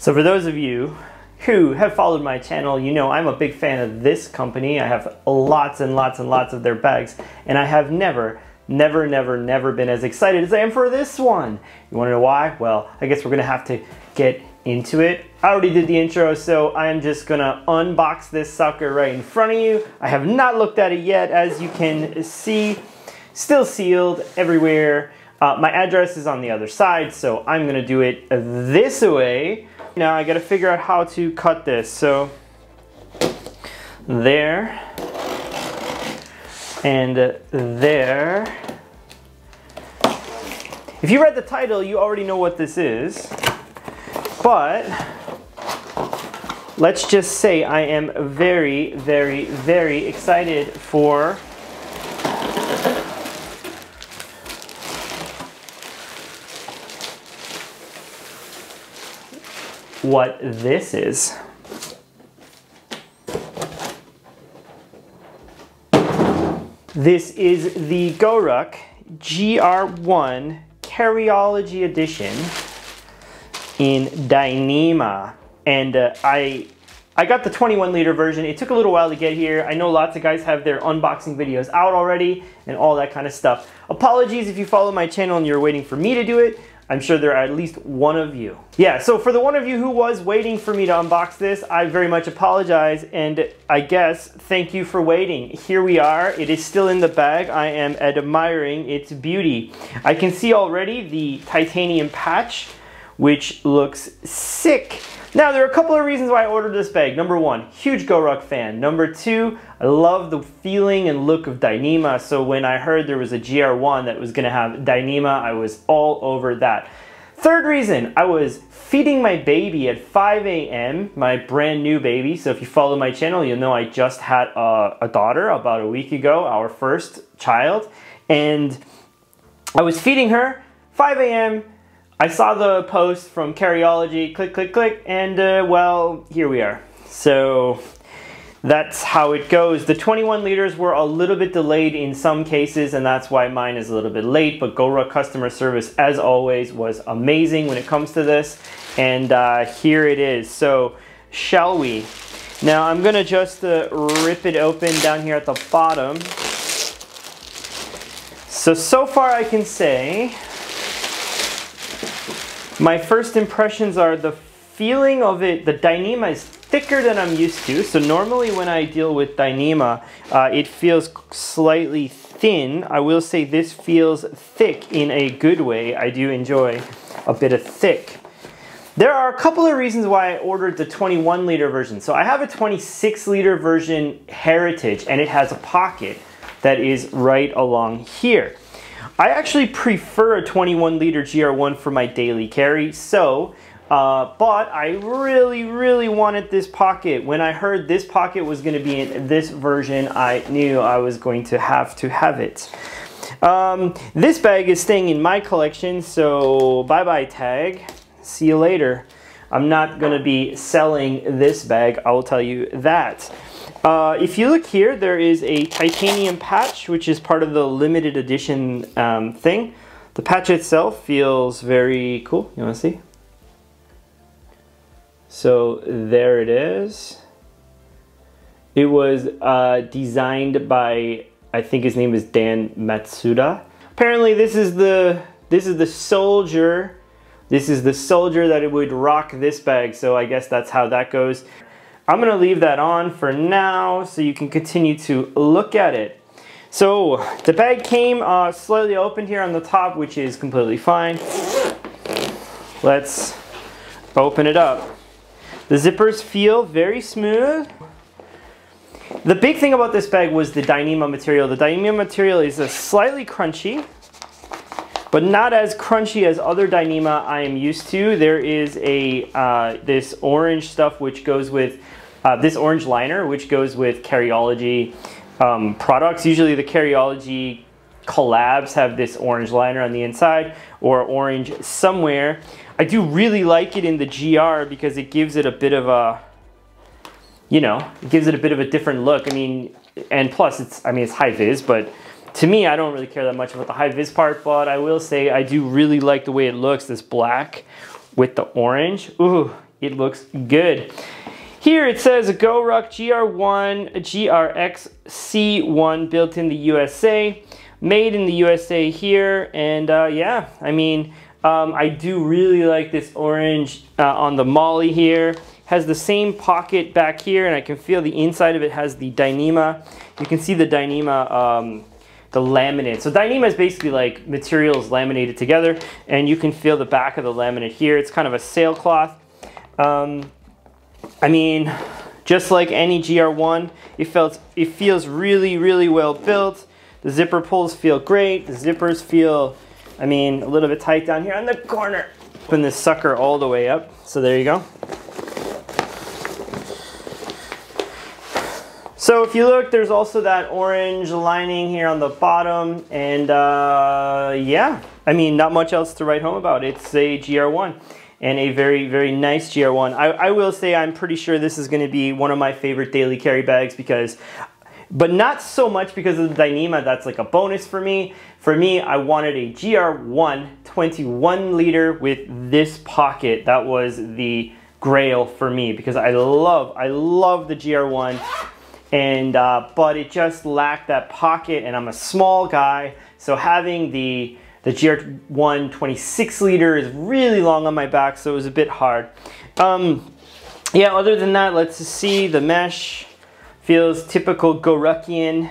So for those of you who have followed my channel, you know I'm a big fan of this company. I have lots and lots and lots of their bags, and I have never, never, never, never been as excited as I am for this one. You wanna know why? Well, I guess we're gonna have to get into it. I already did the intro, so I am just gonna unbox this sucker right in front of you. I have not looked at it yet, as you can see. Still sealed everywhere. Uh, my address is on the other side, so I'm gonna do it this way. Now I gotta figure out how to cut this. So there and uh, there. If you read the title, you already know what this is, but let's just say I am very, very, very excited for what this is. This is the GoRuck GR1 Carryology Edition in Dyneema. And uh, I I got the 21 liter version. It took a little while to get here. I know lots of guys have their unboxing videos out already and all that kind of stuff. Apologies if you follow my channel and you're waiting for me to do it. I'm sure there are at least one of you. Yeah, so for the one of you who was waiting for me to unbox this, I very much apologize and I guess thank you for waiting. Here we are, it is still in the bag. I am admiring its beauty. I can see already the titanium patch, which looks sick. Now, there are a couple of reasons why I ordered this bag. Number one, huge GoRuck fan. Number two, I love the feeling and look of Dyneema. So when I heard there was a GR1 that was gonna have Dyneema, I was all over that. Third reason, I was feeding my baby at 5 a.m., my brand new baby. So if you follow my channel, you'll know I just had a, a daughter about a week ago, our first child. And I was feeding her, 5 a.m., I saw the post from Carryology, click, click, click, and uh, well, here we are. So that's how it goes. The 21 liters were a little bit delayed in some cases, and that's why mine is a little bit late, but GoRuck customer service, as always, was amazing when it comes to this. And uh, here it is. So, shall we? Now, I'm gonna just uh, rip it open down here at the bottom. So, so far I can say my first impressions are the feeling of it, the Dyneema is thicker than I'm used to. So normally when I deal with Dyneema, uh, it feels slightly thin. I will say this feels thick in a good way. I do enjoy a bit of thick. There are a couple of reasons why I ordered the 21 liter version. So I have a 26 liter version Heritage and it has a pocket that is right along here. I actually prefer a 21 liter GR1 for my daily carry, so, uh, but I really, really wanted this pocket. When I heard this pocket was gonna be in this version, I knew I was going to have to have it. Um, this bag is staying in my collection, so bye-bye tag. See you later. I'm not gonna be selling this bag, I will tell you that. Uh, if you look here, there is a titanium patch, which is part of the limited edition um, thing. The patch itself feels very cool. You want to see? So there it is. It was uh, designed by, I think his name is Dan Matsuda. Apparently this is the, this is the soldier. This is the soldier that it would rock this bag. So I guess that's how that goes. I'm gonna leave that on for now so you can continue to look at it. So the bag came uh, slightly open here on the top, which is completely fine. Let's open it up. The zippers feel very smooth. The big thing about this bag was the Dyneema material. The Dyneema material is a slightly crunchy, but not as crunchy as other Dyneema I am used to. There is a uh, this orange stuff which goes with uh, this orange liner, which goes with Carryology um, products. Usually the Carryology collabs have this orange liner on the inside or orange somewhere. I do really like it in the GR because it gives it a bit of a, you know, it gives it a bit of a different look. I mean, and plus it's, I mean, it's high vis, but to me, I don't really care that much about the high vis part, but I will say I do really like the way it looks, this black with the orange. Ooh, it looks good. Here it says a GoRuck GR1 GRX-C1 built in the USA, made in the USA here, and uh, yeah, I mean, um, I do really like this orange uh, on the MOLLE here. Has the same pocket back here, and I can feel the inside of it has the Dyneema. You can see the Dyneema um, the laminate. So Dyneema is basically like materials laminated together and you can feel the back of the laminate here. It's kind of a sailcloth. Um, I mean, just like any GR1, it, felt, it feels really, really well built. The zipper pulls feel great. The zippers feel, I mean, a little bit tight down here on the corner. Open this sucker all the way up. So there you go. So if you look, there's also that orange lining here on the bottom. And uh, yeah, I mean, not much else to write home about. It's a GR1 and a very, very nice GR1. I, I will say I'm pretty sure this is going to be one of my favorite daily carry bags because but not so much because of the Dyneema, that's like a bonus for me. For me, I wanted a GR1 21 liter with this pocket. That was the grail for me because I love, I love the GR1 and uh, but it just lacked that pocket and I'm a small guy so having the the GR1 26 liter is really long on my back so it was a bit hard um, yeah other than that let's see the mesh feels typical GoRuckian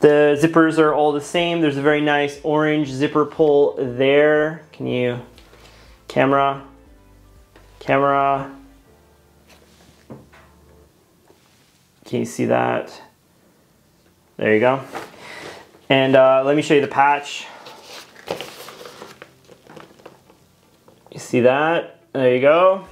the zippers are all the same there's a very nice orange zipper pull there can you camera camera Can you see that? There you go. And uh, let me show you the patch. You see that? There you go.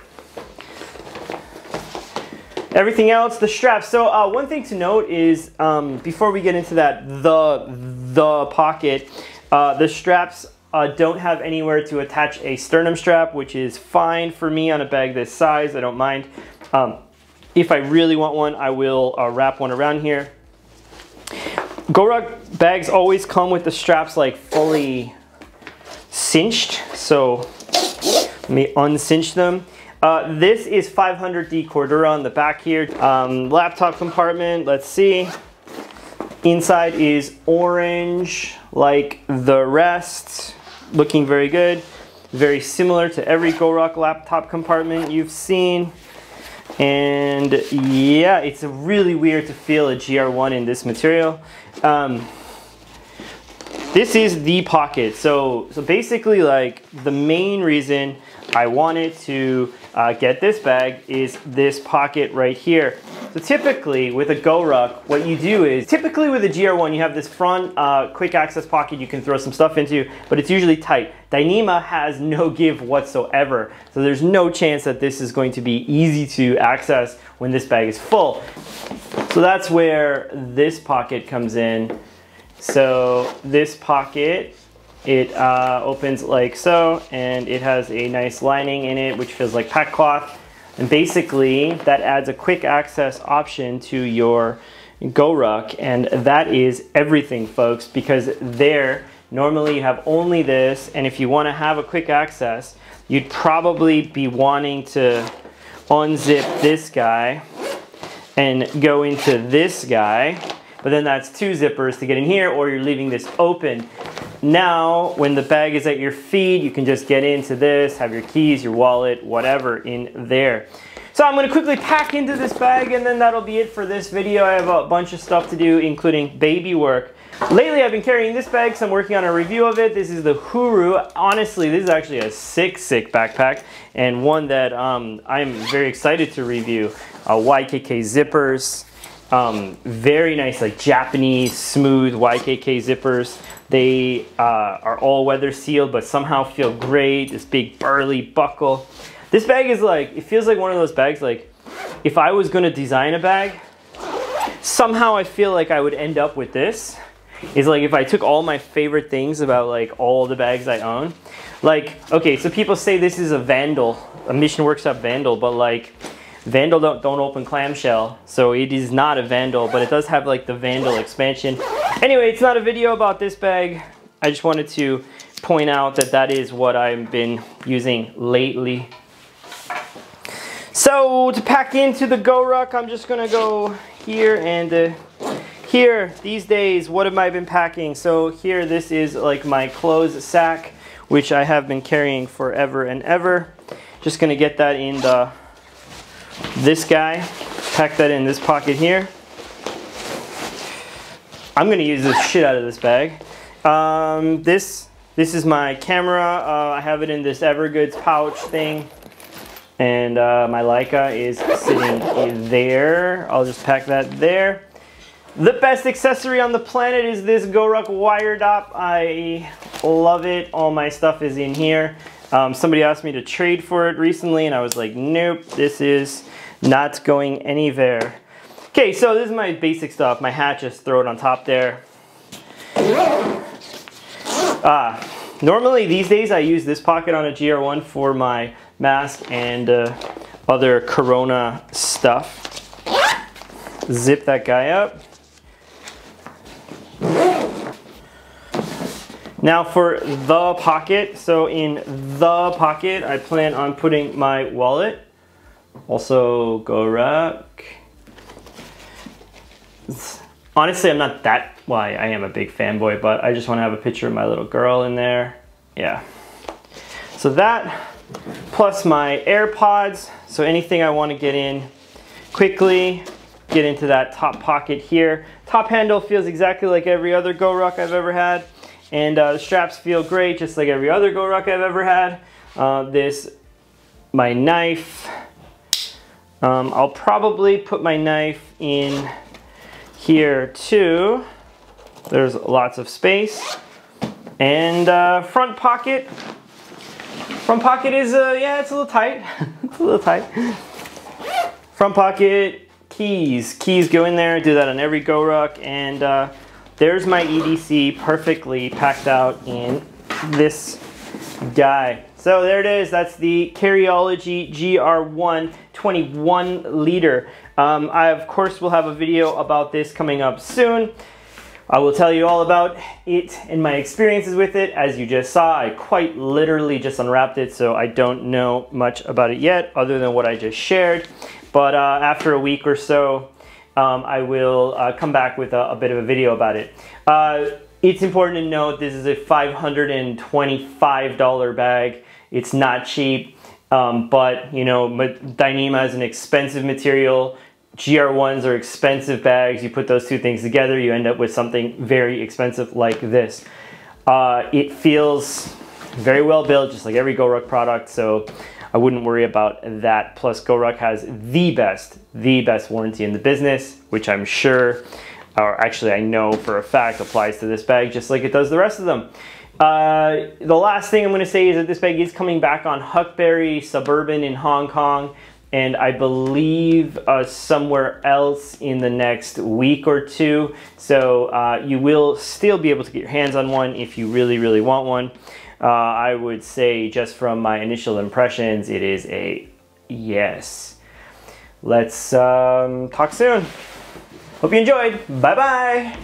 Everything else, the straps. So uh, one thing to note is, um, before we get into that, the, the pocket, uh, the straps uh, don't have anywhere to attach a sternum strap, which is fine for me on a bag this size. I don't mind. Um, if I really want one, I will uh, wrap one around here. GoRuck bags always come with the straps like fully cinched. So let me uncinch them. Uh, this is 500D Cordura on the back here. Um, laptop compartment, let's see. Inside is orange like the rest. Looking very good. Very similar to every GoRuck laptop compartment you've seen. And yeah, it's really weird to feel a GR1 in this material. Um, this is the pocket. So, so basically like the main reason I wanted to uh, get this bag is this pocket right here. So typically with a GoRuck, what you do is, typically with a GR1, you have this front uh, quick access pocket you can throw some stuff into, but it's usually tight. Dyneema has no give whatsoever, so there's no chance that this is going to be easy to access when this bag is full. So that's where this pocket comes in. So this pocket it uh, opens like so, and it has a nice lining in it, which feels like pack cloth. And basically, that adds a quick access option to your GoRuck, and that is everything, folks, because there, normally you have only this, and if you want to have a quick access, you'd probably be wanting to unzip this guy and go into this guy, but then that's two zippers to get in here, or you're leaving this open. Now, when the bag is at your feet, you can just get into this, have your keys, your wallet, whatever in there. So I'm gonna quickly pack into this bag and then that'll be it for this video. I have a bunch of stuff to do, including baby work. Lately, I've been carrying this bag, so I'm working on a review of it. This is the Huru. Honestly, this is actually a sick, sick backpack and one that um, I'm very excited to review. Uh, YKK zippers, um, very nice, like Japanese, smooth YKK zippers. They uh, are all weather sealed, but somehow feel great. This big burly buckle. This bag is like, it feels like one of those bags, like if I was gonna design a bag, somehow I feel like I would end up with this. Is like if I took all my favorite things about like all the bags I own. Like, okay, so people say this is a Vandal, a Mission Workshop Vandal, but like, Vandal don't, don't open clamshell, so it is not a Vandal, but it does have like the Vandal expansion. Anyway, it's not a video about this bag. I just wanted to point out that that is what I've been using lately. So to pack into the GoRuck, I'm just gonna go here and uh, here these days, what have I been packing? So here, this is like my clothes sack, which I have been carrying forever and ever. Just gonna get that in the this guy, pack that in this pocket here. I'm gonna use the shit out of this bag. Um, this this is my camera. Uh, I have it in this Evergoods pouch thing. And uh, my Leica is sitting there. I'll just pack that there. The best accessory on the planet is this GoRuck Wiredopp. I love it. All my stuff is in here. Um, somebody asked me to trade for it recently and I was like, nope, this is not going anywhere. Okay, so this is my basic stuff. My hat, just throw it on top there. Uh, normally these days I use this pocket on a GR1 for my mask and uh, other Corona stuff. Zip that guy up. Now for the pocket, so in the pocket, I plan on putting my wallet. Also, go GoRuck. Honestly, I'm not that, why well, I am a big fanboy, but I just want to have a picture of my little girl in there. Yeah. So that, plus my AirPods. So anything I want to get in quickly, get into that top pocket here. Top handle feels exactly like every other GoRuck I've ever had. And uh, the straps feel great, just like every other GoRuck I've ever had. Uh, this, my knife. Um, I'll probably put my knife in here too. There's lots of space. And uh, front pocket, Front pocket is, uh, yeah, it's a little tight. it's a little tight. Front pocket, keys. Keys go in there, do that on every GoRuck. And uh, there's my EDC perfectly packed out in this guy. So there it is. That's the Carryology GR1 21 liter. Um, I, of course, will have a video about this coming up soon. I will tell you all about it and my experiences with it. As you just saw, I quite literally just unwrapped it, so I don't know much about it yet other than what I just shared. But uh, after a week or so, um, I will uh, come back with a, a, bit of a video about it. Uh, it's important to note this is a $525 bag. It's not cheap, um, but you know, Dyneema is an expensive material. GR1s are expensive bags. You put those two things together, you end up with something very expensive like this. Uh, it feels very well built, just like every GoRuck product, so I wouldn't worry about that. Plus, GoRuck has the best, the best warranty in the business, which I'm sure, or actually I know for a fact applies to this bag just like it does the rest of them. Uh, the last thing I'm going to say is that this bag is coming back on Huckberry Suburban in Hong Kong and I believe uh, somewhere else in the next week or two. So uh, you will still be able to get your hands on one if you really, really want one. Uh, I would say just from my initial impressions, it is a yes. Let's um, talk soon. Hope you enjoyed. Bye-bye.